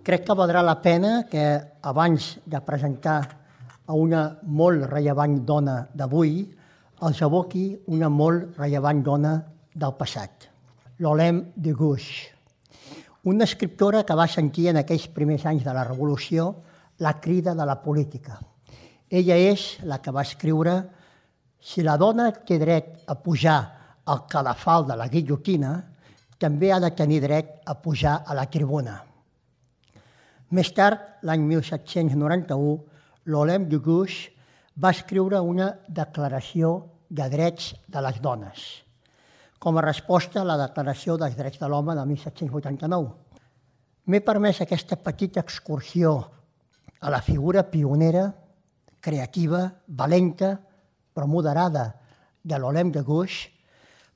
Crec que valdrà la pena que abans de presentar a una molt rellevant dona d'avui, els aboqui una molt rellevant dona del passat, l'Olem de Gouche, una escriptora que va sentir en aquells primers anys de la Revolució la crida de la política. Ella és la que va escriure si la dona té dret a pujar al calafal de la guillotina, també ha de tenir dret a pujar a la tribuna. Més tard, l'any 1791, l'Olem de Gouche va escriure una declaració de drets de les dones, com a resposta a la Declaració dels Drets de l'Home de 1789. M'he permès aquesta petita excursió a la figura pionera, creativa, valenta, però moderada de l'Olem de Gouche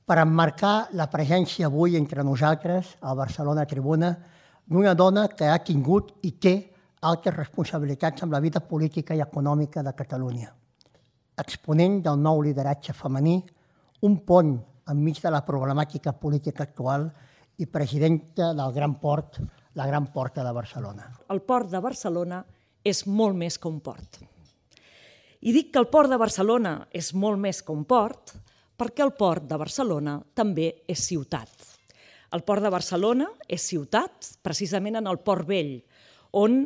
per emmarcar la presència avui entre nosaltres, a Barcelona Tribuna, d'una dona que ha tingut i té altres responsabilitats amb la vida política i econòmica de Catalunya. Exponent del nou lideratge femení, un pont enmig de la problemàtica política actual i presidenta del Gran Port, la Gran Porta de Barcelona. El port de Barcelona és molt més que un port. I dic que el port de Barcelona és molt més que un port perquè el port de Barcelona també és ciutat. El port de Barcelona és ciutat, precisament en el port vell, on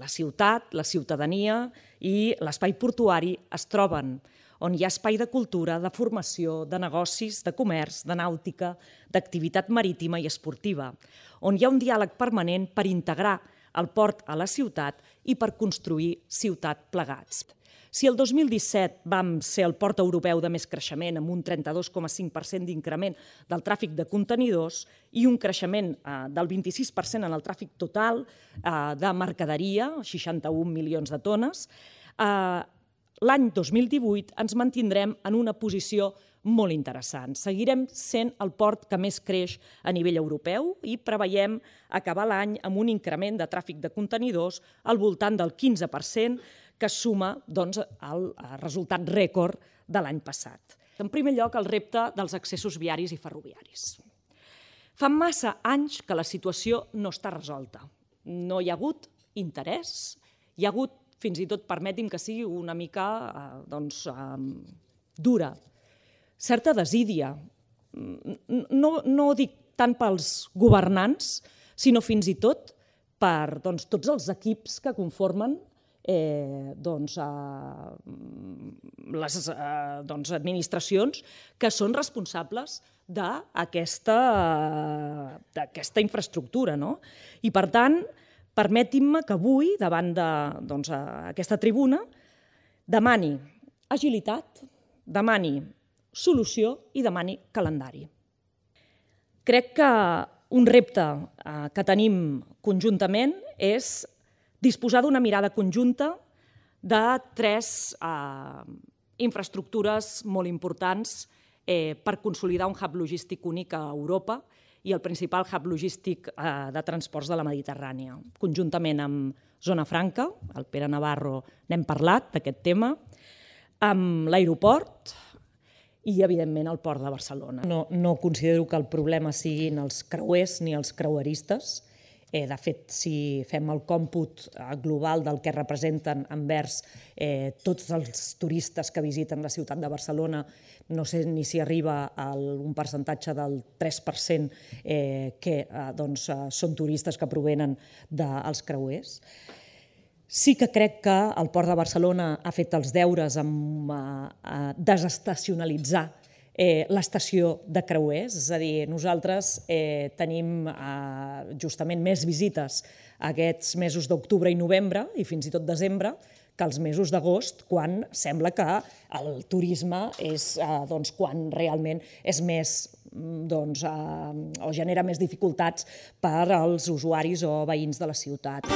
la ciutat, la ciutadania i l'espai portuari es troben, on hi ha espai de cultura, de formació, de negocis, de comerç, de nàutica, d'activitat marítima i esportiva, on hi ha un diàleg permanent per integrar el port a la ciutat i per construir ciutat plegats. Si el 2017 vam ser el port europeu de més creixement, amb un 32,5% d'increment del tràfic de contenidors i un creixement eh, del 26% en el tràfic total eh, de mercaderia, 61 milions de tones, eh, l'any 2018 ens mantindrem en una posició molt interessant. Seguirem sent el port que més creix a nivell europeu i preveiem acabar l'any amb un increment de tràfic de contenidors al voltant del 15%, que suma doncs, el resultat rècord de l'any passat. En primer lloc, el repte dels accessos viaris i ferroviaris. Fa massa anys que la situació no està resolta. No hi ha hagut interès, hi ha hagut, fins i tot, permeti'm que sigui una mica eh, doncs, dura, certa desídia. No, no dic tant pels governants, sinó fins i tot per doncs, tots els equips que conformen eh, doncs, a les eh, doncs, administracions que són responsables d'aquesta infraestructura. No? I, per tant, permetin-me que avui, davant d'aquesta doncs, aquesta tribuna, demani agilitat, demani solució i demani calendari. Crec que un repte eh, que tenim conjuntament és disposar d'una mirada conjunta de tres eh, infraestructures molt importants eh, per consolidar un hub logístic únic a Europa i el principal hub logístic eh, de transports de la Mediterrània. Conjuntament amb Zona Franca, el Pere Navarro n'hem parlat d'aquest tema, amb l'aeroport i, evidentment, el port de Barcelona. No, no considero que el problema siguin els creuers ni els creueristes, Eh, de fet, si fem el còmput eh, global del que representen envers eh, tots els turistes que visiten la ciutat de Barcelona, no sé ni si arriba a un percentatge del 3% eh, que eh, doncs, eh, són turistes que provenen dels creuers. Sí que crec que el Port de Barcelona ha fet els deures amb eh, desestacionalitzar eh, l'estació de creuers, és a dir, nosaltres eh, tenim eh, justament més visites aquests mesos d'octubre i novembre i fins i tot desembre que els mesos d'agost, quan sembla que el turisme és eh, doncs, quan realment és més mm, doncs, eh, o genera més dificultats per als usuaris o veïns de la ciutat.